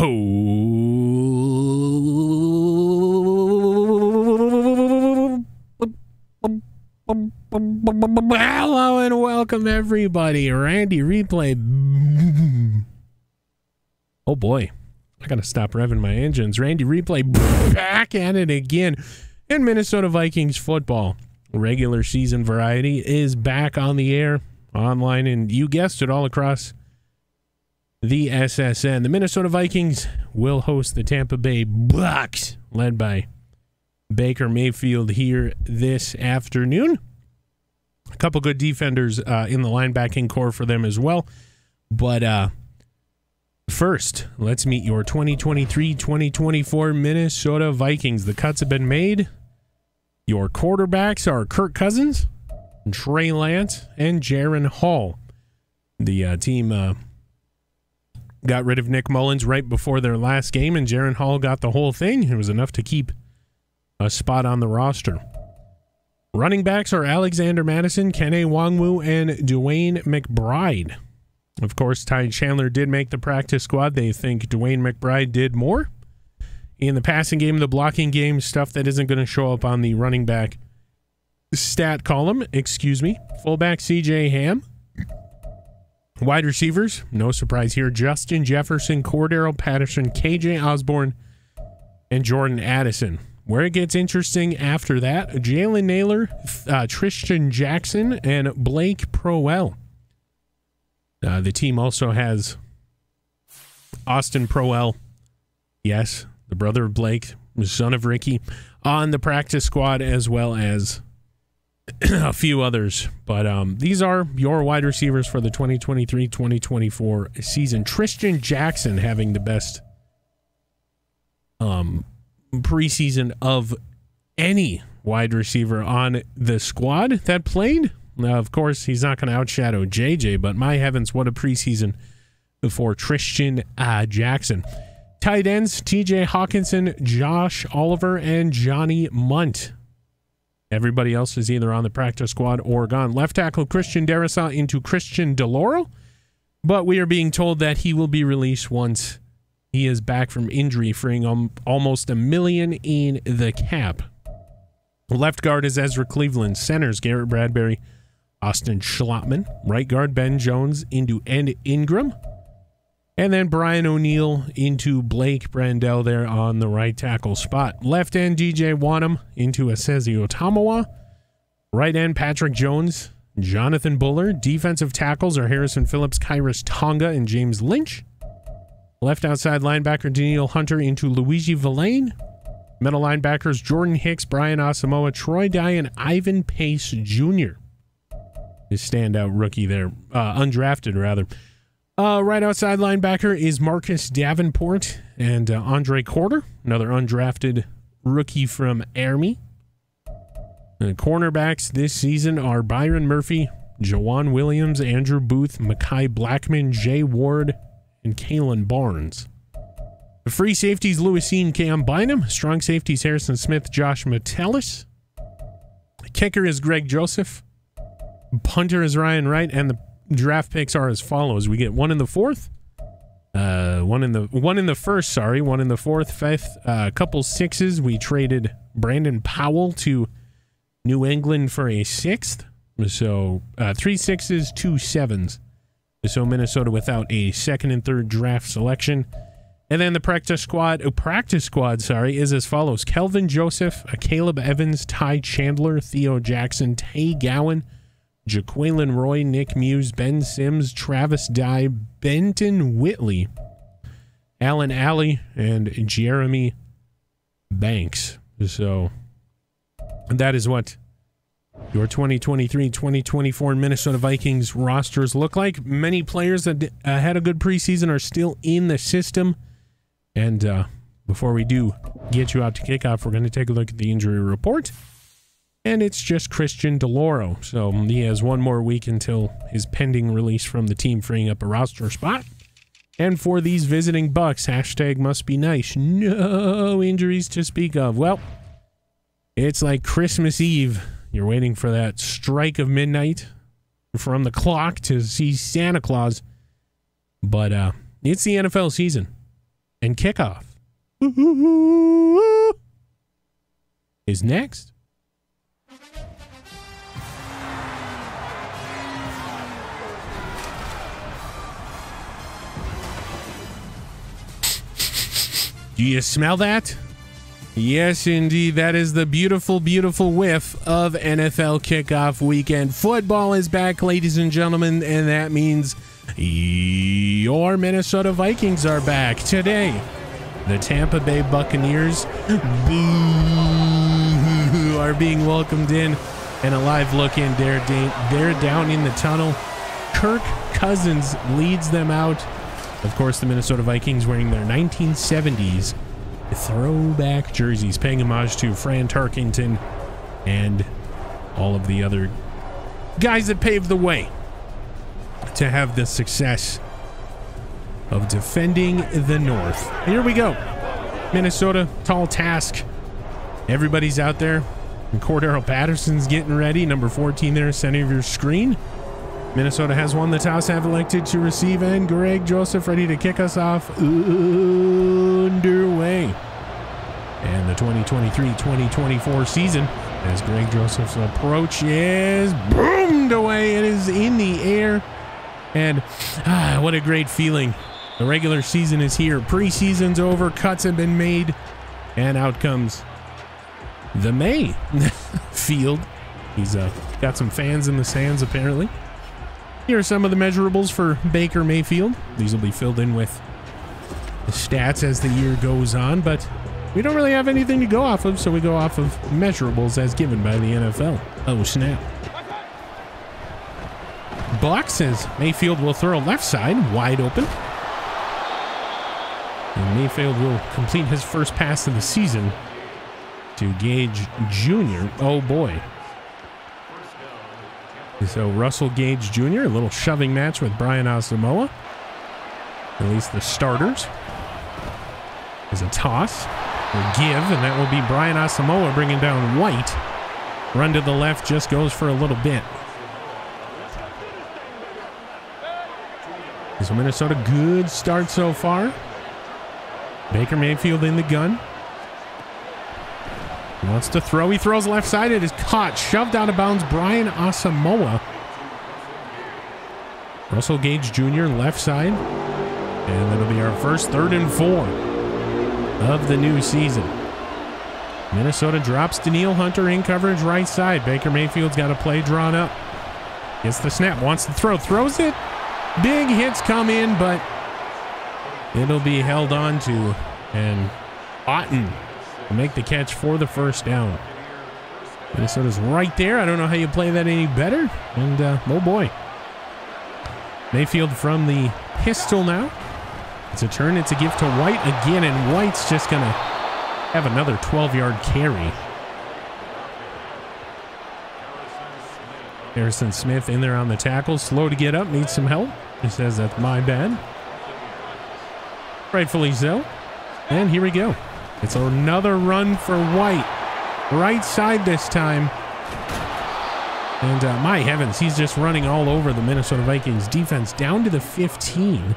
Hello and welcome everybody. Randy Replay. Oh boy. I gotta stop revving my engines. Randy Replay back at it again. in Minnesota Vikings football. Regular season variety is back on the air, online, and you guessed it, all across the SSN. The Minnesota Vikings will host the Tampa Bay Bucks, led by Baker Mayfield here this afternoon. A couple good defenders uh, in the linebacking corps for them as well. But uh, first, let's meet your 2023 2024 Minnesota Vikings. The cuts have been made. Your quarterbacks are Kirk Cousins, Trey Lance, and Jaren Hall. The uh, team uh, got rid of Nick Mullens right before their last game, and Jaren Hall got the whole thing. It was enough to keep a spot on the roster. Running backs are Alexander Mattison, Kene Nwangwu, and DeWayne McBride. Of course, Ty Chandler did make the practice squad. They think DeWayne McBride did more in the passing game, the blocking game, stuff that isn't going to show up on the running back stat column. Excuse me. Fullback CJ Ham. Wide receivers, no surprise here. Justin Jefferson, Cordarrelle Patterson, KJ Osborne, and Jordan Addison. Where it gets interesting after that, Jalen Nailor, uh, Tristan Jackson, and Blake Proehl. Uh, the team also has Austin Proehl, yes, the brother of Blake, son of Ricky, on the practice squad, as well as a few others. But um, these are your wide receivers for the 2023 2024 season. Tristan Jackson having the best um, preseason of any wide receiver on the squad that played. Now, of course, he's not going to outshadow JJ, but my heavens, what a preseason for Tristan uh, Jackson. Tight ends TJ Hockenson, Josh Oliver, and Johnny Mundt. Everybody else is either on the practice squad or gone. Left tackle Christian Darrisaw into Christian DiLauro, but we are being told that he will be released once he is back from injury, freeing almost a million in the cap. Left guard is Ezra Cleveland. Centers Garrett Bradbury, Austin Schlottman. Right guard Ben Jones into Ed Ingram. And then Brian O'Neill into Blake Brandel there on the right tackle spot. Left end DJ Wonnum into Esezi Otomewo. Right end Patrick Jones, Jonathan Bullard. Defensive tackles are Harrison Phillips, Khyiris Tonga, and James Lynch. Left outside linebacker Danielle Hunter into Luiji Vilain. Middle linebackers Jordan Hicks, Brian Asamoah, Troy Dye, and Ivan Pace Jr. His standout rookie there, uh, undrafted rather. Uh, right outside linebacker is Marcus Davenport and uh, Andre Carter, another undrafted rookie from Army. And cornerbacks this season are Byron Murphy, Joejuan Williams, Andrew Booth, Mekhi Blackman, Jay Ward, and Kalon Barnes. The free safeties, Lewis Cine Cam Bynum. Strong safeties, Harrison Smith, Josh Metellus. Kicker is Greg Joseph. Punter is Ryan Wright. And the draft picks are as follows. We get one in the fourth. Uh, one in the one in the first, sorry, one in the fourth, fifth, a uh, couple sixes. We traded Brandon Powell to New England for a sixth. So uh, three sixes, two sevens. So Minnesota without a second and third draft selection. And then the practice squad, oh, practice squad, sorry, is as follows: Kelvin Joseph, Caleb Evans, Ty Chandler, Theo Jackson, Tay Gowan, Jaquelin Roy, Nick Muse, Ben Sims, Travis Dye, Benton Whitley, Alan Ali, and Jeremy Banks. So that is what your 2023-2024 Minnesota Vikings rosters look like. Many players that uh, had a good preseason are still in the system. And uh, before we do get you out to kickoff, we're going to take a look at the injury report. And it's just Christian DiLauro. So he has one more week until his pending release from the team, freeing up a roster spot. And for these visiting Bucks, hashtag must be nice. No injuries to speak of. Well, it's like Christmas Eve you're waiting for that strike of midnight from the clock to see Santa Claus. But uh, it's the NFL season. and kickoff is next. Do you smell that? Yes, indeed. That is the beautiful, beautiful whiff of NFL kickoff weekend. Football is back, ladies and gentlemen, and that means your Minnesota Vikings are back today. The Tampa Bay Buccaneers are being welcomed in, and a live look in. They're, they're down in the tunnel. Kirk Cousins leads them out. Of course, the Minnesota Vikings wearing their 1970s throwback jerseys, paying homage to Fran Tarkenton and all of the other guys that paved the way to have the success of defending the North. Here we go. Minnesota, tall task. Everybody's out there. And Cordarrelle Patterson's getting ready. Number 14 there, center of your screen. Minnesota has won the toss, have elected to receive, and Greg Joseph ready to kick us off underway. And the 2023-2024 season, as Greg Joseph's approach is boomed away. It is in the air. And ah, what a great feeling. The regular season is here. Preseason's over. Cuts have been made. And out comes the May field. He's uh, got some fans in the stands, apparently. Here are some of the measurables for Baker Mayfield. These will be filled in with the stats as the year goes on, but we don't really have anything to go off of, so we go off of measurables as given by the NFL. Oh, snap. Block says Mayfield will throw left side, wide open. And Mayfield will complete his first pass of the season to Gage Jr. Oh, boy. So Russell Gage Jr., a little shoving match with Brian Asamoah. At least the starters. Is a toss. Or give, and that will be Brian Asamoah bringing down White. Run to the left just goes for a little bit. So Minnesota, good start so far. Baker Mayfield in the gun. Wants to throw. He throws left side. It is caught. Shoved out of bounds. Brian Asamoah. Russell Gage Jr. left side. And that'll be our first third and four of the new season. Minnesota drops Danielle Hunter in coverage right side. Baker Mayfield's got a play drawn up. Gets the snap. Wants to throw. Throws it. Big hits come in, but it'll be held on to. And Otton make the catch for the first down. Minnesota's right there. I don't know how you play that any better. And uh, oh boy. Mayfield from the pistol now. It's a turn. It's a gift to White again, and White's just going to have another 12 yard carry. Harrison Smith in there on the tackle. Slow to get up. Needs some help. He says that's my bad. Rightfully so. And here we go. It's another run for White. Right side this time. And uh, my heavens, he's just running all over the Minnesota Vikings defense down to the 15.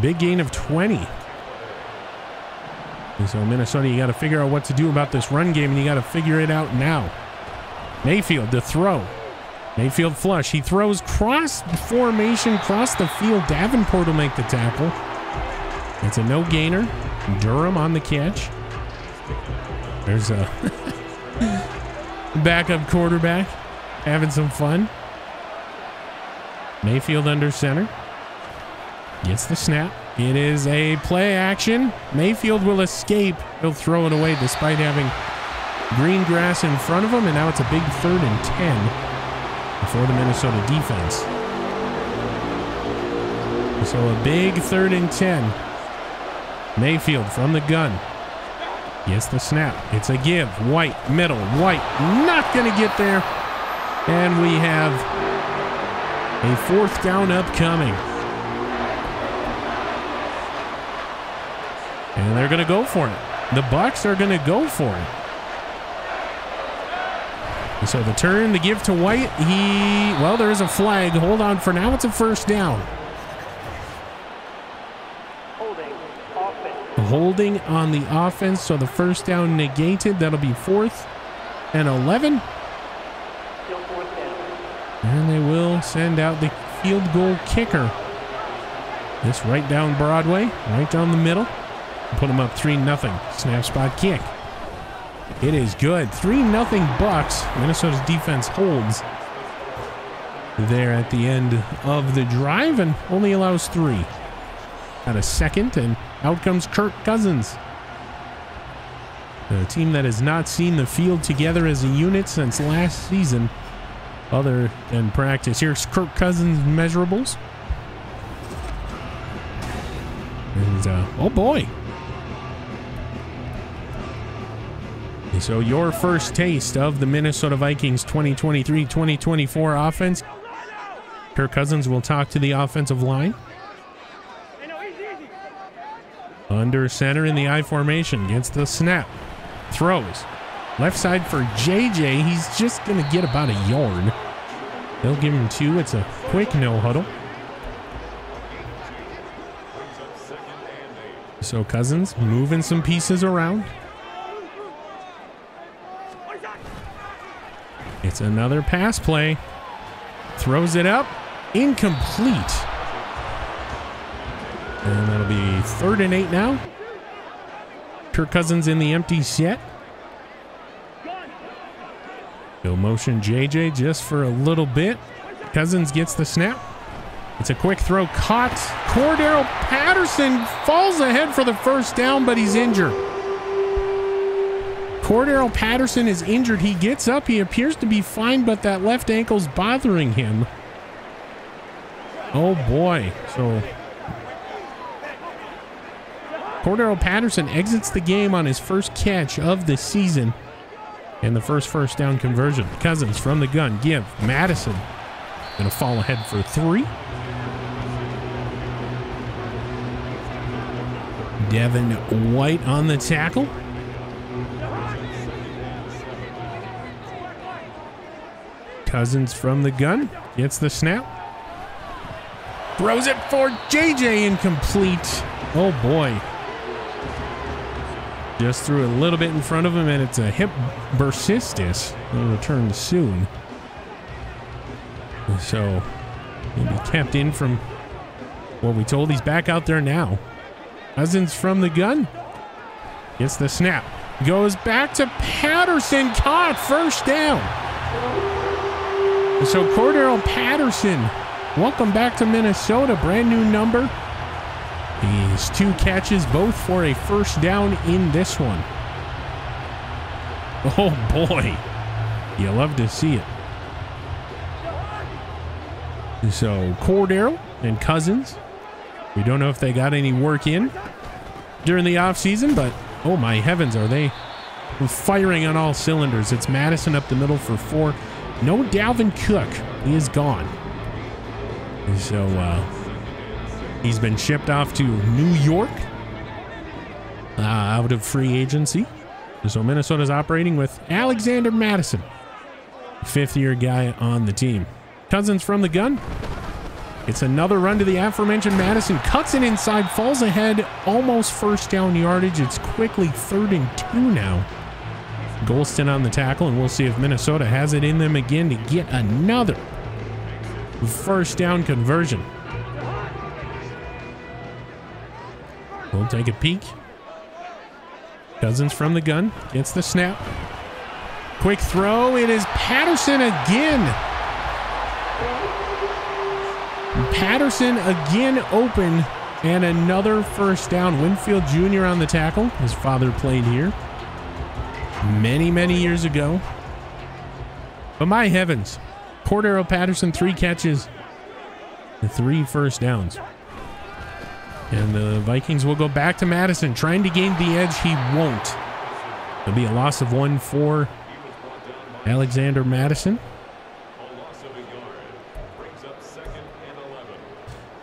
Big gain of 20. And so Minnesota, you got to figure out what to do about this run game, and you got to figure it out now. Mayfield to throw. Mayfield flush. He throws cross formation, cross the field. Davenport will make the tackle. It's a no gainer. Durham on the catch. There's a backup quarterback having some fun. Mayfield under center. Gets the snap. It is a play action. Mayfield will escape. He'll throw it away despite having green grass in front of him. And now it's a big third and 10 for the Minnesota defense. So a big third and 10. Mayfield from the gun. Gets the snap. It's a give. White, middle. White not going to get there. And we have a fourth down upcoming. And they're going to go for it. The Bucks are going to go for it. So the turn, the give to White. He, well, there is a flag. Hold on for now. It's a first down. Holding on the offense, so the first down negated. That'll be fourth and 11. And they will send out the field goal kicker. This right down Broadway, right down the middle. Put them up 3 nothing. Snap spot kick. It is good. 3 nothing Bucks. Minnesota's defense holds there at the end of the drive and only allows three. At a second, and out comes Kirk Cousins. The team that has not seen the field together as a unit since last season, other than practice. Here's Kirk Cousins' measurables. And, uh, oh boy. So, your first taste of the Minnesota Vikings 2023 2024 offense. Kirk Cousins will talk to the offensive line. Under center in the I formation. Gets the snap. Throws. Left side for JJ. He's just going to get about a yard. They'll give him two. It's a quick no huddle. So Cousins moving some pieces around. It's another pass play. Throws it up. Incomplete. And that'll be third and eight now. Kirk Cousins in the empty set. Go motion JJ just for a little bit. Cousins gets the snap. It's a quick throw caught. Cordarrelle Patterson falls ahead for the first down, but he's injured. Cordarrelle Patterson is injured. He gets up. He appears to be fine, but that left ankle's bothering him. Oh boy. So Cordarrelle Patterson exits the game on his first catch of the season and the first first down conversion. Cousins from the gun. Give. Mattison going to fall ahead for three. Devin White on the tackle. Cousins from the gun. Gets the snap. Throws it for JJ incomplete. Oh boy. Just threw a little bit in front of him, and it's a hip bursitis. Will return soon. So he'll be kept in from what we told. He's back out there now. Cousins from the gun. Gets the snap. Goes back to Patterson. Caught. First down. So Cordarrelle Patterson, welcome back to Minnesota. Brand new number. These two catches, both for a first down in this one. Oh boy. You love to see it. So Cordarrelle and Cousins we don't know if they got any work in during the offseason, but oh my heavens, are they firing on all cylinders? It's Mattison up the middle for four. No Dalvin Cook. He is gone. So uh, he's been shipped off to New York uh, out of free agency. So Minnesota's operating with Alexander Mattison, fifth year guy on the team. Cousins from the gun. It's another run to the aforementioned Mattison. Cuts it inside, falls ahead, almost first down yardage. It's quickly third and two now. Golston on the tackle, and we'll see if Minnesota has it in them again to get another first down conversion. We'll take a peek. Cousins from the gun, gets the snap. Quick throw. It is Patterson again. Patterson again open and another first down. Winfield Jr. on the tackle. His father played here many, many years ago. But my heavens, Cordarrelle Patterson, three catches, three first downs. And the Vikings will go back to Mattison, trying to gain the edge. He won't. There'll be a loss of one for Alexander Mattison.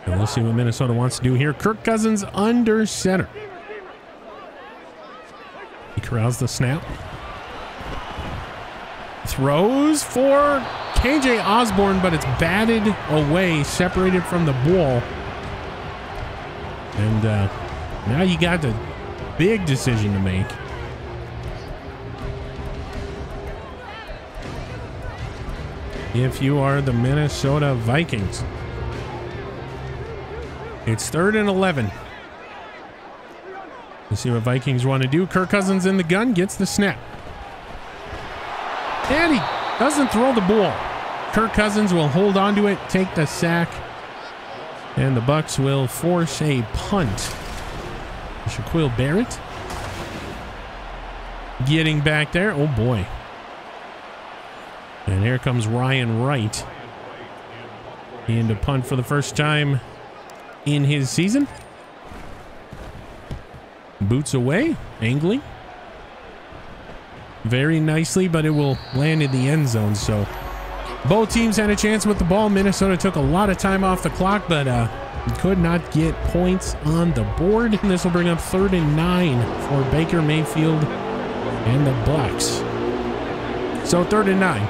And we'll see what Minnesota wants to do here. Kirk Cousins under center. He corrals the snap. Throws for KJ Osborne, but it's batted away, separated from the ball. And uh, now you got the big decision to make. If you are the Minnesota Vikings, it's third and 11. Let's see what Vikings want to do. Kirk Cousins in the gun, gets the snap. And he doesn't throw the ball. Kirk Cousins will hold on to it, take the sack, and the Bucks will force a punt. Shaquil Barrett getting back there. Oh boy. And here comes Ryan Wright. And a punt for the first time in his season. Boots away, angling. Very nicely, but it will land in the end zone. So both teams had a chance with the ball. Minnesota took a lot of time off the clock, but uh, could not get points on the board. And this will bring up third and nine for Baker Mayfield and the Bucks. So third and nine.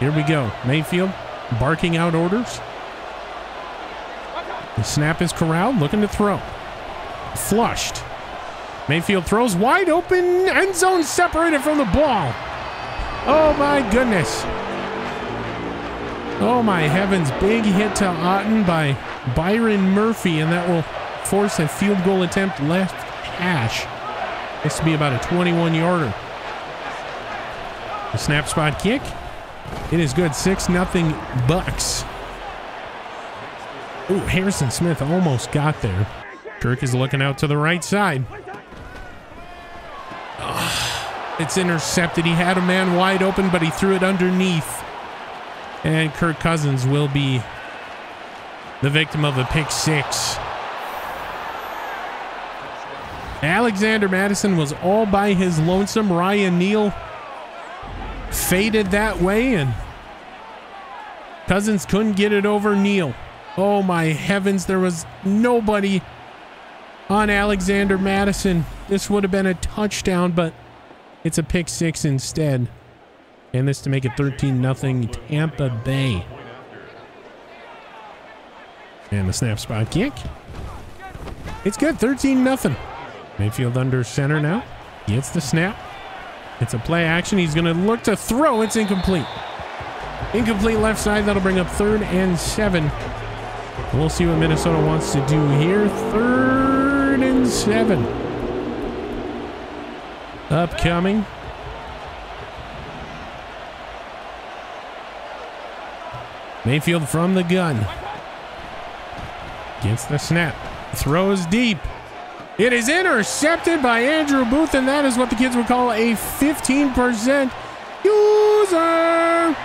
Here we go. Mayfield barking out orders. The snap is corralled, looking to throw. Flushed. Mayfield throws wide open, end zone separated from the ball. Oh my goodness. Oh my heavens, big hit to Otton by Byron Murphy, and that will force a field goal attempt left hash. This to be about a 21 yarder. The snap spot kick. It is good. 6 nothing Bucks. Ooh, Harrison Smith almost got there. Kirk is looking out to the right side. Oh, it's intercepted. He had a man wide open, but he threw it underneath. And Kirk Cousins will be the victim of a pick six. Alexander Mattison was all by his lonesome. Ryan Neal faded that way, and Cousins couldn't get it over Neal. Oh my heavens, there was nobody on Alexander Mattison. This would have been a touchdown, but it's a pick six instead. And this to make it 13 0 Tampa Bay. And the snap spot kick. It's good, 13 0 Mayfield under center now. Gets the snap. It's a play action. He's going to look to throw. It's incomplete. Incomplete left side. That'll bring up third and seven. We'll see what Minnesota wants to do here. Third and seven. Upcoming. Mayfield from the gun. Gets the snap. Throws deep. It is intercepted by Andrew Booth, and that is what the kids would call a 15% user.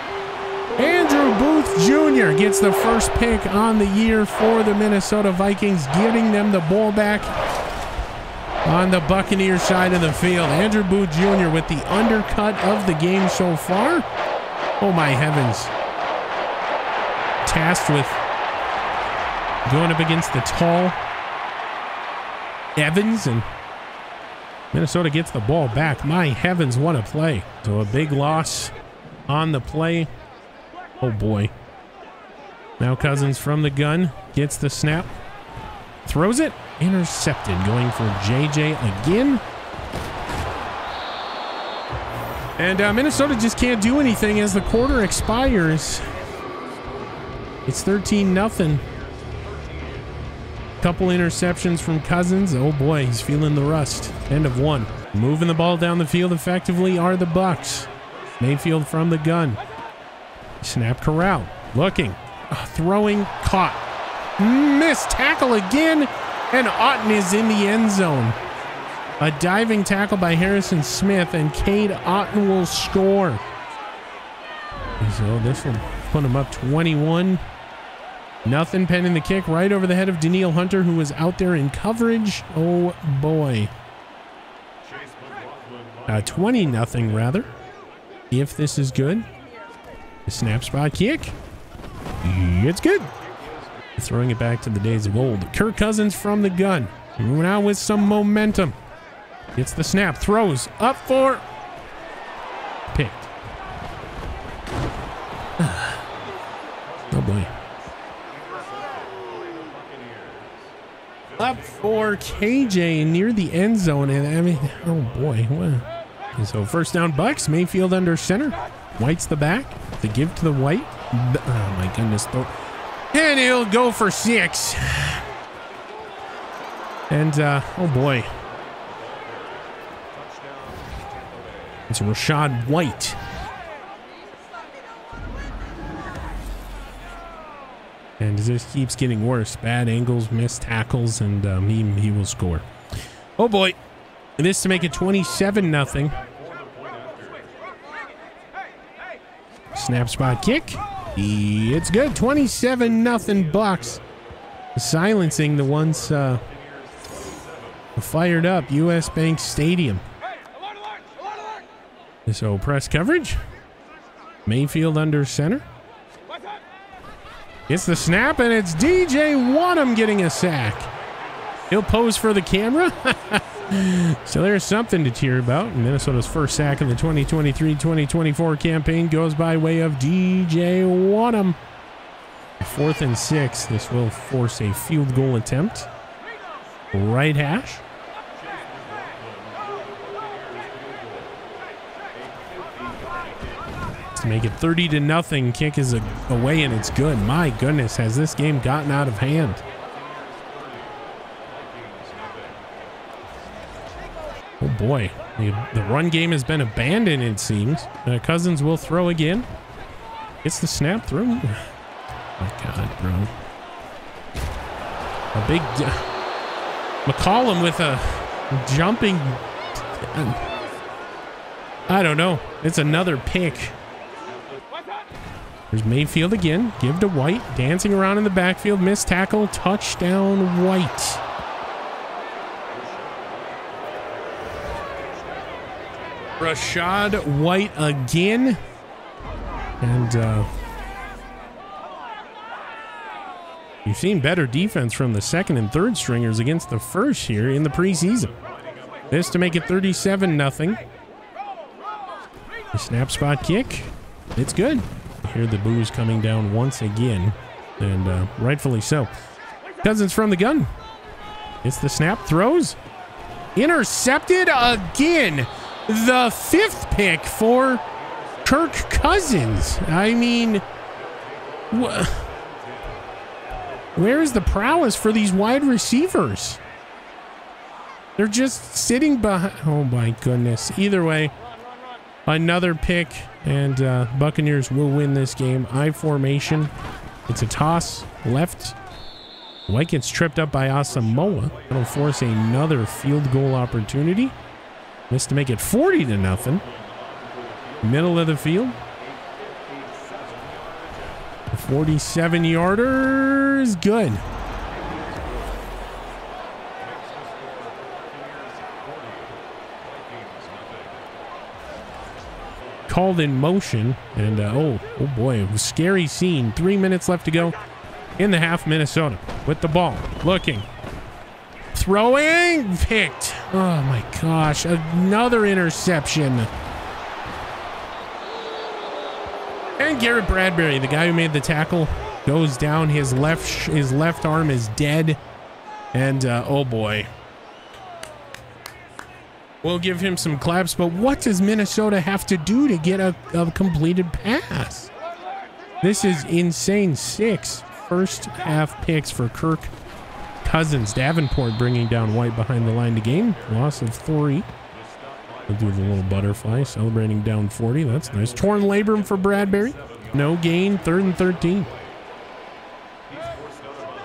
Andrew Booth Jr. gets the first pick on the year for the Minnesota Vikings, giving them the ball back on the Buccaneer side of the field. Andrew Booth Jr. with the undercut of the game so far. Oh my heavens. Tasked with going up against the tall Evans and Minnesota gets the ball back. My heavens, what a play. So a big loss on the play. Oh boy. Now Cousins from the gun gets the snap. Throws it. Intercepted. Going for JJ again. And uh, Minnesota just can't do anything as the quarter expires. It's 13 nothing. Couple interceptions from Cousins. Oh boy, he's feeling the rust. End of one. Moving the ball down the field effectively are the Bucks. Mayfield from the gun. Snap corral. Looking. Uh, throwing. Caught. Missed tackle again. And Otton is in the end zone. A diving tackle by Harrison Smith, and Cade Otton will score. So this will put him up 21 Nothing pending the kick right over the head of Danielle Hunter, who was out there in coverage. Oh boy. Uh, 20 nothing rather. If this is good. The snap spot kick. It's good. Throwing it back to the days of old. Kirk Cousins from the gun. Moving out with some momentum. Gets the snap. Throws. Up for. For KJ near the end zone. And I mean, oh boy. So first down Bucks, Mayfield under center. White's the back. The give to the White. Oh my goodness. And he'll go for six. And uh, oh boy. It's Rachaad White. And this keeps getting worse. Bad angles, missed tackles, and um, he, he will score. Oh boy. This to make it 27 nothing. Snap spot kick. It's good. 27 nothing Bucks. Silencing the once uh, fired up US Bank Stadium. So press coverage. Mayfield under center. It's the snap, and it's DJ Wonnum getting a sack. He'll pose for the camera. so there's something to cheer about. Minnesota's first sack of the 2023-2024 campaign goes by way of DJ Wonnum. Fourth and six. This will force a field goal attempt. Right hash. To make it 30 to nothing. Kick is away and it's good. My goodness, has this game gotten out of hand? Oh boy, the, the run game has been abandoned, it seems. Uh, Cousins will throw again. It's the snap through. My God, bro. A big uh, McCollum with a jumping. I don't know. It's another pick. There's Mayfield again. Give to White. Dancing around in the backfield. Missed tackle. Touchdown, White. Rachaad White again. And uh, you've seen better defense from the second and third stringers against the first here in the preseason. This to make it 37 nothing. Snap spot kick. It's good. Hear the boos coming down once again, and uh, rightfully so. Cousins from the gun. It's the snap, throws. Intercepted again. The fifth pick for Kirk Cousins. I mean, wh where is the prowess for these wide receivers? They're just sitting behind. Oh my goodness. Either way, another pick and uh, Buccaneers will win this game. I formation. It's a toss left. White gets tripped up by Asamoah. That'll force another field goal opportunity. This to make it 40 to nothing. Middle of the field. 47 yarders. Good. Called in motion. And uh, oh, oh boy, it was scary scene. Three minutes left to go in the half. Minnesota with the ball, looking, throwing, picked. Oh my gosh, another interception. And Garrett Bradbury, the guy who made the tackle, goes down. His left his left arm is dead. And uh, oh boy, We'll give him some claps, but what does Minnesota have to do to get a, a completed pass? This is insane. Six first half picks for Kirk Cousins. Davenport bringing down White behind the line to game. Loss of three. We'll do the little butterfly celebrating down 40. That's nice. Torn labrum for Bradbury. No gain. Third and 13.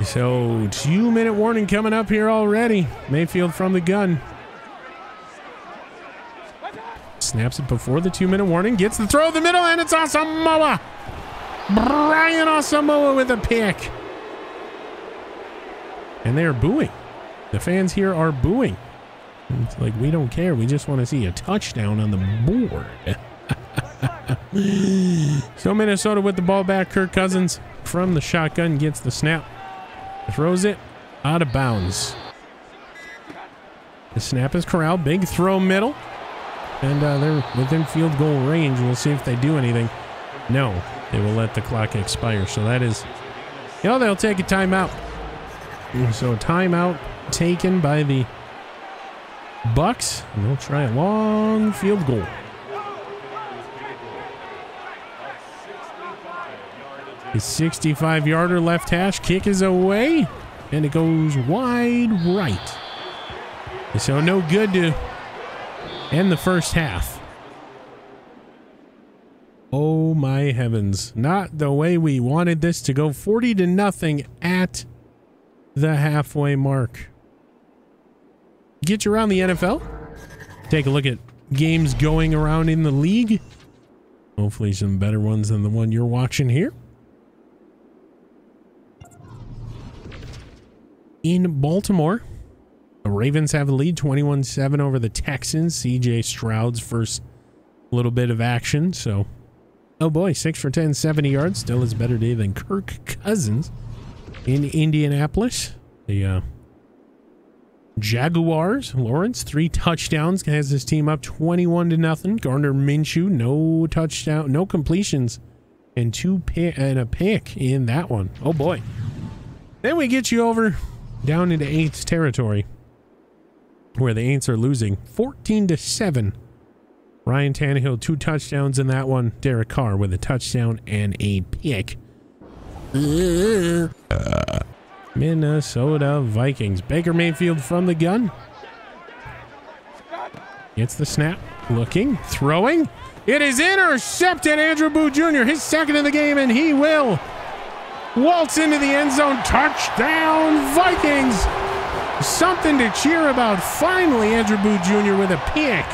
So two minute warning coming up here already. Mayfield from the gun. Snaps it before the two minute warning. Gets the throw in the middle, and it's Asamoah. Brian Asamoah with a pick. And they are booing. The fans here are booing. It's like, we don't care. We just want to see a touchdown on the board. so Minnesota with the ball back. Kirk Cousins from the shotgun gets the snap. Throws it out of bounds. The snap is corralled. Big throw middle. And uh, they're within field goal range. We'll see if they do anything. No, they will let the clock expire. So that is, you know, they'll take a timeout. So a timeout taken by the Bucks. And they'll try a long field goal. His 65 yarder left hash kick is away and it goes wide right. So no good to end the first half. Oh my heavens. Not the way we wanted this to go 40 to nothing at the halfway mark. Get you around the NFL. Take a look at games going around in the league. Hopefully some better ones than the one you're watching here. In Baltimore, Ravens have a lead 21-7 over the Texans. CJ Stroud's first little bit of action. So, oh boy, 6 for 10, 70 yards. Still is better day than Kirk Cousins in Indianapolis. The uh, Jaguars, Lawrence, three touchdowns, has his team up 21 to nothing. Gardner Minshew, no touchdown, no completions, and two and a pick in that one. Oh boy. Then we get you over down into Aints territory, where the Aints are losing 14 to seven. Ryan Tannehill, two touchdowns in that one. Derek Carr with a touchdown and a pick. Minnesota Vikings. Baker Mayfield from the gun. Gets the snap. Looking. Throwing. It is intercepted. Andrew Booth Jr. His second in the game, and he will waltz into the end zone. Touchdown, Vikings. Something to cheer about. Finally, Andrew Booth Jr. with a pick.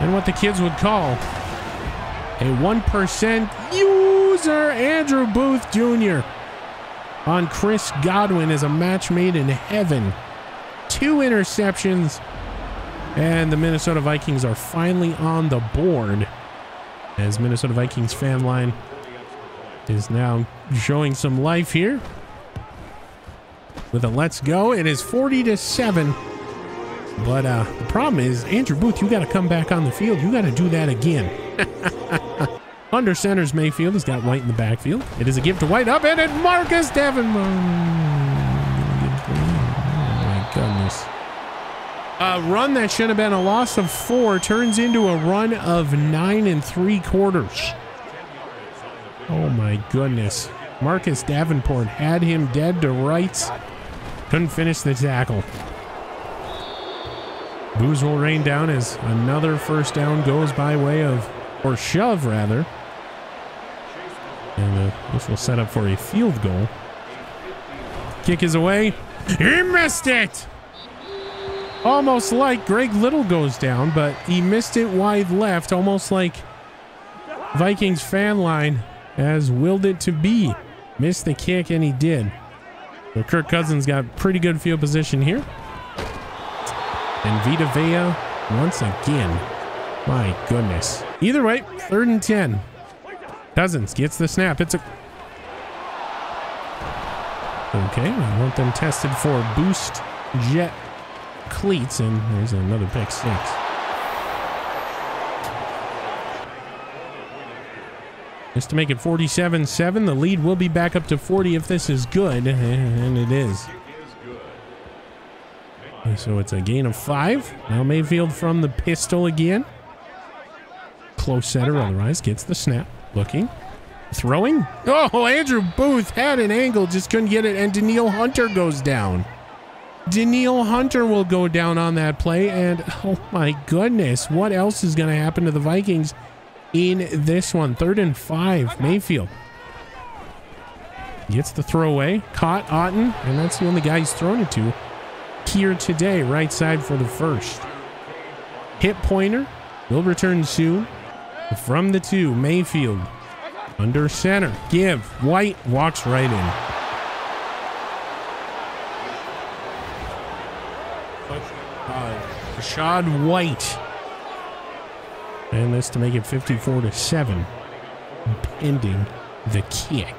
And what the kids would call a 1% user, Andrew Booth Jr on Chris Godwin is a match made in heaven. Two interceptions, and the Minnesota Vikings are finally on the board. As Minnesota Vikings fan line is now showing some life here. With a let's go, it is 40 to 7. But uh, the problem is, Andrew Booth, you got to come back on the field. You got to do that again. Under centers, Mayfield has got White in the backfield. It is a give to White up and it Marcus Davenport. Oh my goodness. A run that should have been a loss of four turns into a run of nine and three quarters. Oh my goodness. Marcus Davenport had him dead to rights. Couldn't finish the tackle. Boos will rain down as another first down goes by way of, or shove rather, and uh, this will set up for a field goal. Kick is away. He missed it! Almost like Greg Little goes down, but he missed it wide left, almost like Vikings fan line has willed it to be. Missed the kick, and he did. So Kirk Cousins got pretty good field position here. And Vita Vea once again. My goodness. Either way, third and 10. Cousins gets the snap. It's a... Okay, we want them tested for boost jet cleats, and there's another pick six. Just to make it 47-7, the lead will be back up to 40 if this is good, and it is. So it's a gain of five. Now Mayfield from the pistol again. Close center otherwise, gets the snap. Looking. Throwing. Oh, Andrew Booth had an angle, just couldn't get it. And Danielle Hunter goes down. Danielle Hunter will go down on that play. And oh my goodness, what else is going to happen to the Vikings in this one? Third and five. Mayfield gets the throwaway. Caught Otton, and that's the only guy he's thrown it to here today. Right side for the first. Hit pointer will return soon. From the two, Mayfield under center. Give. White walks right in. Uh, Rachaad White. And this to make it 54 to 7. Pending the kick.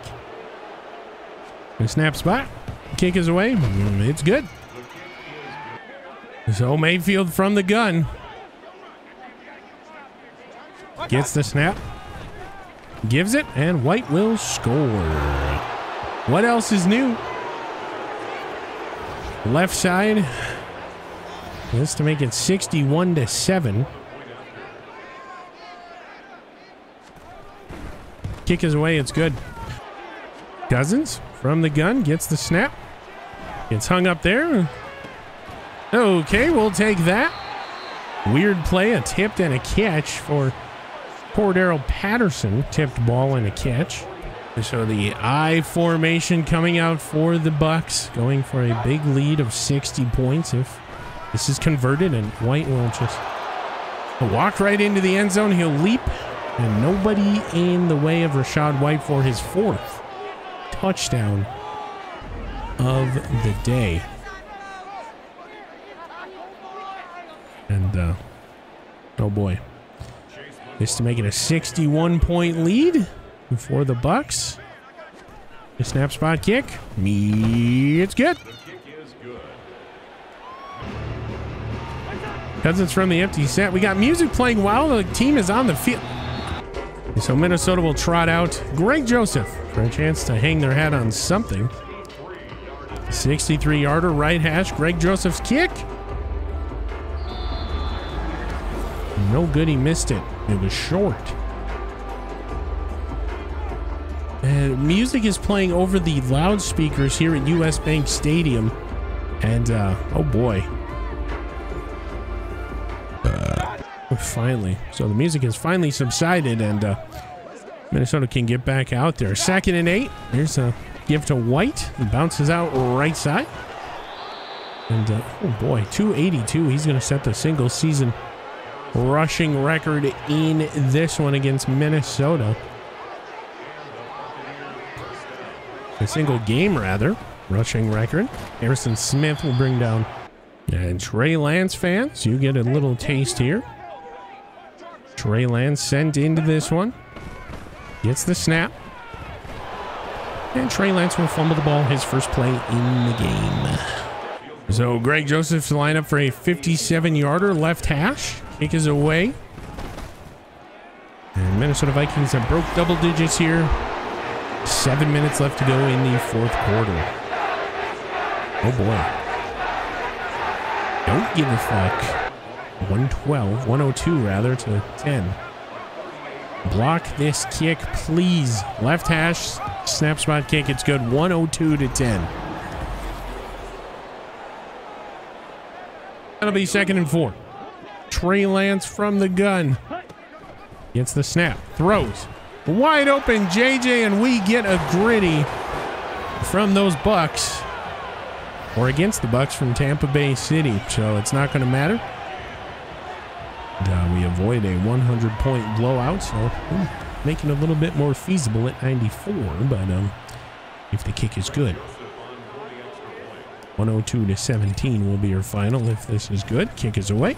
The snap spot. Kick is away. Mm, it's good. So Mayfield from the gun. Gets the snap. Gives it, and White will score. What else is new? left side. This to make it 61 to 7. Kick is away. It's good. Cousins from the gun gets the snap. Gets hung up there. Okay, we'll take that. Weird play, a tipped and a catch for Cordarrelle Patterson. Tipped ball and a catch. So the I formation coming out for the Bucks, going for a big lead of 60 points if this is converted, and White will just walk right into the end zone. He'll leap, and nobody in the way of Rachaad White for his fourth touchdown of the day. And, uh, oh boy. This to make it a 61 point lead for the Bucks. The snap spot kick. Me, it's good. Cousins from the empty set. We got music playing while the team is on the field. So Minnesota will trot out Greg Joseph for a chance to hang their hat on something. 63 yarder right hash. Greg Joseph's kick. No good, he missed it. It was short. And music is playing over the loudspeakers here at US Bank Stadium. And, uh, oh boy. Finally. So the music has finally subsided and uh, Minnesota can get back out there. Second and eight. Here's a give to White. Bounces out right side. And, uh, oh boy, 282. He's going to set the single season rushing record in this one against Minnesota. A single game, rather, rushing record. Harrison Smith will bring down. And Trey Lance fans, you get a little taste here. Trey Lance sent into this one. Gets the snap. And Trey Lance will fumble the ball, his first play in the game. So Greg Joseph's line up for a 57-yarder left hash. Kick is away. And Minnesota Vikings have broke double digits here. Seven minutes left to go in the fourth quarter. Oh boy. Don't give a fuck. 112, 102 rather to 10. Block this kick, please. Left hash, snap spot kick. It's good. 102 to 10. That'll be second and four. Trey Lance from the gun. Gets the snap. Throws. Wide open JJ and we get a gritty from those Bucks. Or against the Bucks from Tampa Bay City. So it's not going to matter. Uh, we avoid a 100 point blowout. So making a little bit more feasible at 94. But um, if the kick is good. 102 to 17 will be your final if this is good. Kick is away.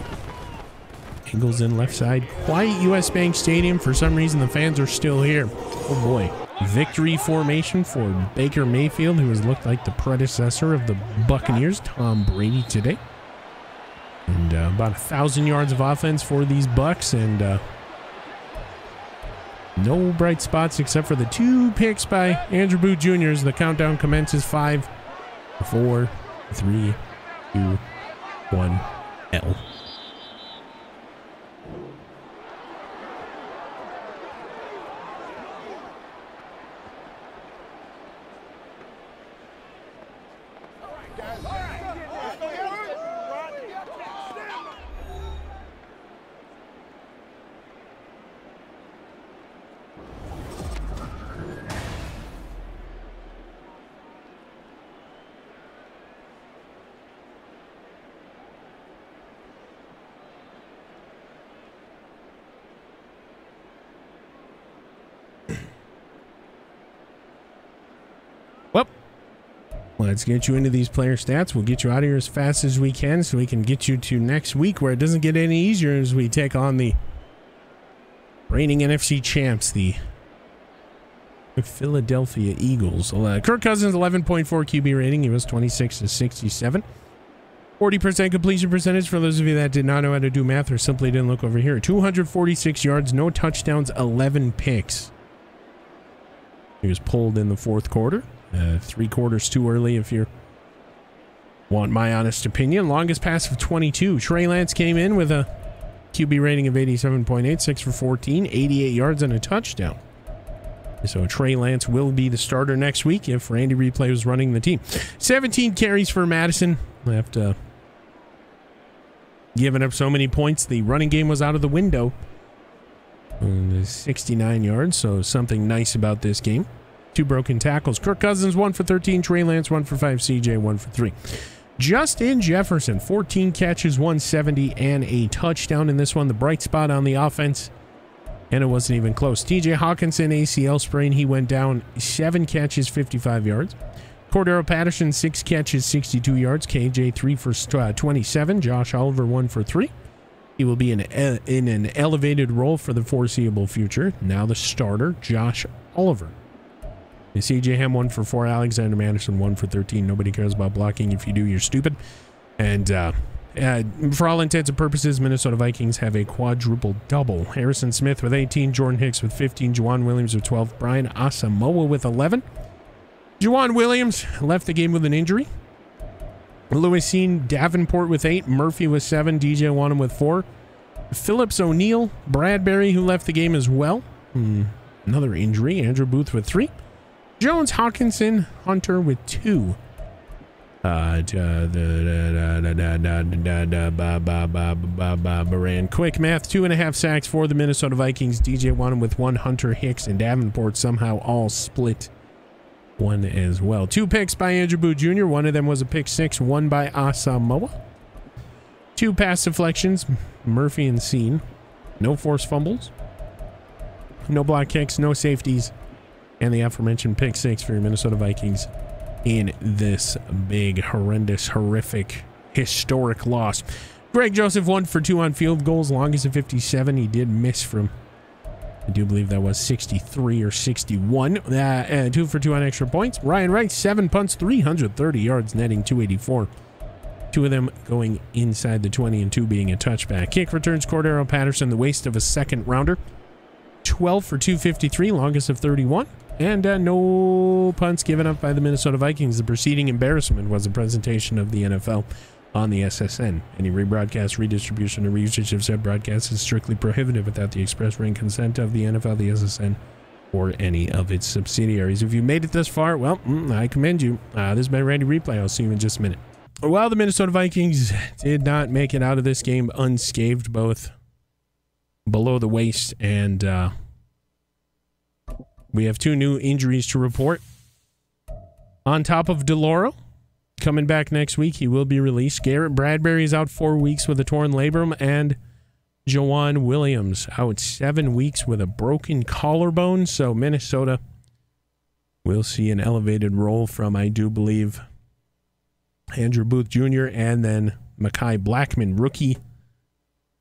Eagles in left side. Quiet US Bank Stadium. For some reason, the fans are still here. Oh boy. Victory formation for Baker Mayfield, who has looked like the predecessor of the Buccaneers, Tom Brady, today. And uh, about a thousand yards of offense for these Bucks, and uh, no bright spots except for the two picks by Andrew Booth Jr. as the countdown commences. Five, four, three, two, one, L. Let's get you into these player stats. We'll get you out of here as fast as we can so we can get you to next week where it doesn't get any easier as we take on the reigning NFC champs, the Philadelphia Eagles. Uh, Kirk Cousins, 11.4 QB rating. He was 26 to 67. 40% completion percentage for those of you that did not know how to do math or simply didn't look over here. 246 yards, no touchdowns, 11 picks. He was pulled in the fourth quarter. Uh, three quarters too early if you're want my honest opinion. Longest pass of 22. Trey Lance came in with a QB rating of 87.8, 6 for 14, 88 yards and a touchdown. So Trey Lance will be the starter next week if Randy Replay was running the team. 17 carries for Mattison. Left uh, giving up so many points, the running game was out of the window. 69 yards, so something nice about this game. Two broken tackles. Kirk Cousins, one for 13. Trey Lance, one for five. CJ, one for three. Justin Jefferson, 14 catches, 170, and a touchdown in this one. The bright spot on the offense, and it wasn't even close. TJ Hockenson, ACL sprain. He went down seven catches, 55 yards. Cordarrelle Patterson, six catches, 62 yards. KJ, three for uh, 27. Josh Oliver, one for three. He will be in, in an elevated role for the foreseeable future. Now the starter, Josh Oliver. CJ Ham one for four. Alexander Mattison one for 13. Nobody cares about blocking. If you do, you're stupid. And uh, uh, for all intents and purposes, Minnesota Vikings have a quadruple double. Harrison Smith with 18, Jordan Hicks with 15, Joejuan Williams with 12, Brian Asamoah with 11. Joejuan Williams left the game with an injury. Lewis Cine Davenport with 8, Murphy with 7, DJ Wonnum with 4. Phillips O'Neill, Bradbury, who left the game as well. Hmm, another injury. Andrew Booth with 3. Jones, Hockenson, Hunter with two. Uh, Baran. Quick math, two and a half sacks for the Minnesota Vikings. DJ Wonnum with one, Hunter Hicks and Davenport somehow all split one as well. Two picks by Andrew Booth Jr. One of them was a pick six, one by Asamoah. Two pass deflections, Murphy and Cine. No forced fumbles. No block kicks, no safeties and the aforementioned pick six for your Minnesota Vikings in this big, horrendous, horrific, historic loss. Greg Joseph one for two on field goals, longest of 57. He did miss from, I do believe that was 63 or 61. Uh, two for two on extra points. Ryan Wright, seven punts, 330 yards, netting 284. Two of them going inside the 20 and two being a touchback. Kick returns Cordarrelle Patterson, the waste of a second rounder. 12 for 253, longest of 31. And uh, no punts given up by the Minnesota Vikings. The preceding embarrassment was a presentation of the NFL on the SSN. Any rebroadcast, redistribution, or reusage of said broadcast is strictly prohibited without the express written consent of the NFL, the SSN, or any of its subsidiaries. If you made it this far, well, mm, I commend you. Uh, this has been Randy Replay. I'll see you in just a minute. While the Minnesota Vikings did not make it out of this game unscathed, both below the waist and uh, we have two new injuries to report. On top of DiLauro, coming back next week, he will be released. Garrett Bradbury is out four weeks with a torn labrum, and Joejuan Williams out seven weeks with a broken collarbone. So Minnesota will see an elevated role from, I do believe, Andrew Booth Jr. and then Mekhi Blackmon, rookie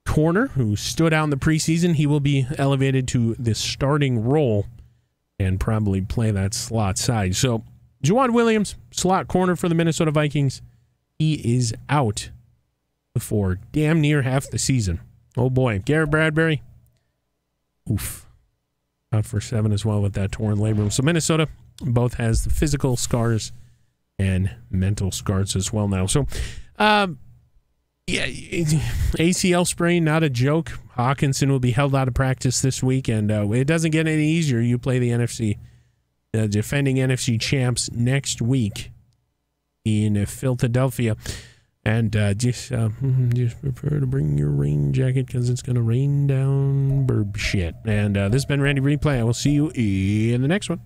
corner, who stood out in the preseason. He will be elevated to the starting role and probably play that slot side. So, Joejuan Williams, slot corner for the Minnesota Vikings, he is out for damn near half the season. Oh boy, Garrett Bradbury, oof, out for seven as well with that torn labrum. So Minnesota both has the physical scars and mental scars as well now. So, um, yeah, ACL sprain, not a joke. Hockenson will be held out of practice this week, and uh, it doesn't get any easier. You play the NFC, uh, defending NFC champs next week in Philadelphia. And uh, just uh, just prepare to bring your rain jacket because it's going to rain down burb shit. And uh, this has been Randy Replay. I will see you in the next one.